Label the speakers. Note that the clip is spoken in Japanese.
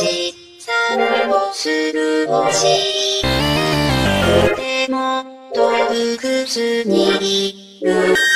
Speaker 1: ち、散歩する星し。でも、洞窟にいる。